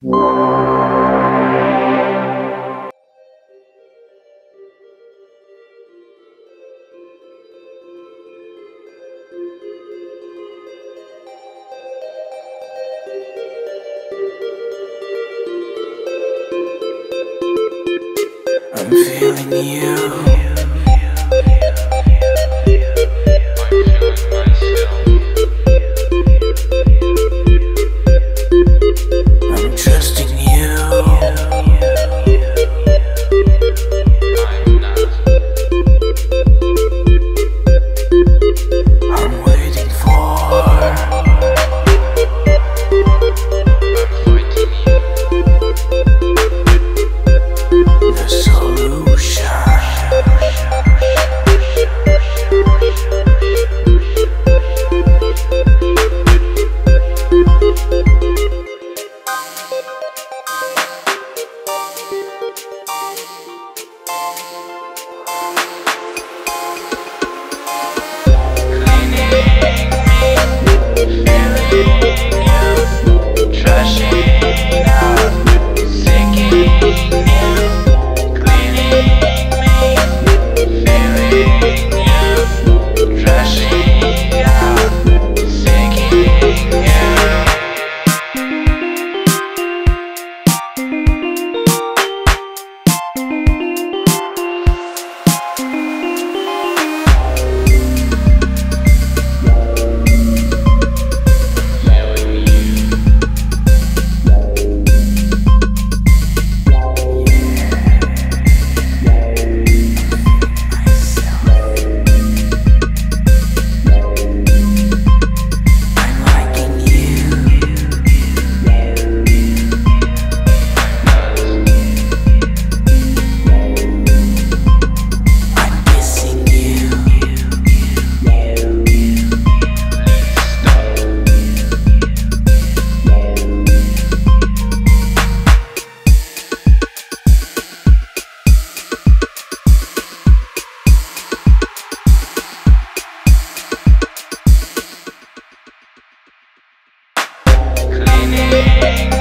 I'm feeling you sing.